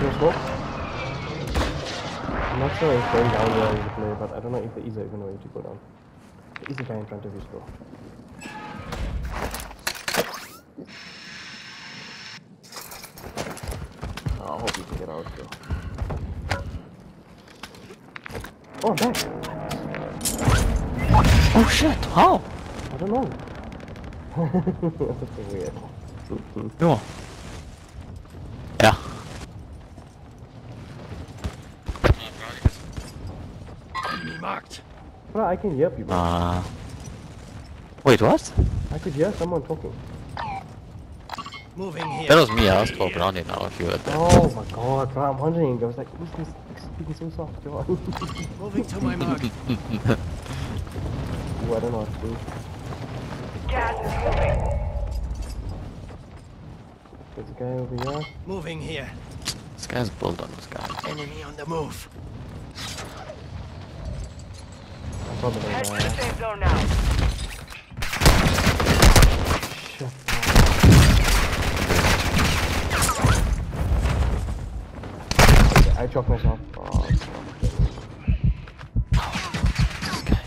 Can I smoke? I'm not sure if going down there is the play, but I don't know if there is even a way to go down. There is a guy in front of you still. Oh, ah, I hope you can get out still. Oh, I'm back! Oh shit, how? I don't know. That's so weird. Ja. Ja. Enemy marked. Well, I can hear people. Uh, wait, what? I could hear someone talking. Moving here. That was me, I was talking on it now if you heard that. Oh my god, bro, I'm wondering. I was like, who's this speaking so soft, Joe? Moving to my mark. Ooh, I don't know what to do. Gas is moving. There's a guy over here. Moving here. This guy's built on this guy. Enemy on the move. I saw the Head to the guy. safe zone now. Shit. Okay, I choked myself. Oh, This guy.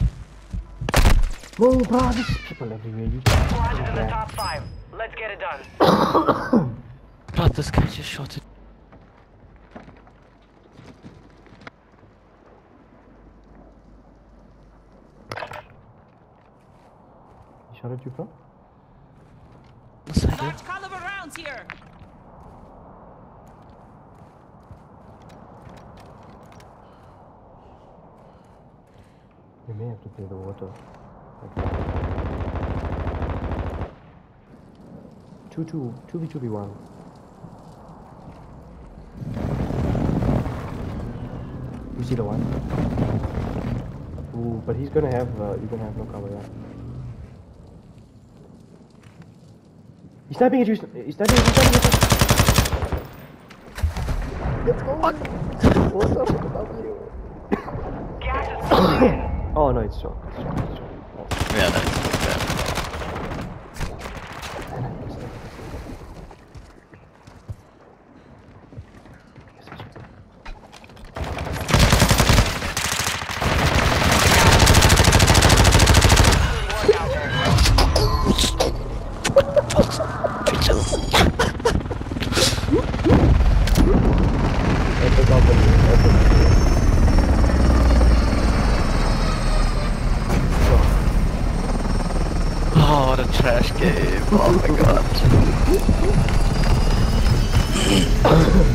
no, bro, there's people everywhere. You Squad is in the top five. Let's get it done. God, this guy just shot it. Shot at you, bro? What's that? Large caliber rounds here. We may have to play the water. Two two two v two v one. You see the one? Ooh, but he's gonna have uh, you're gonna have no cover, yeah. He's sniping at you. He's sniping at you. Sniping at you. Let's go. What's up with the W? Gas is moving in. Oh no, it's short. It's short. It's short. Oh. Yeah, that's Oh, what a trash game. Oh my god.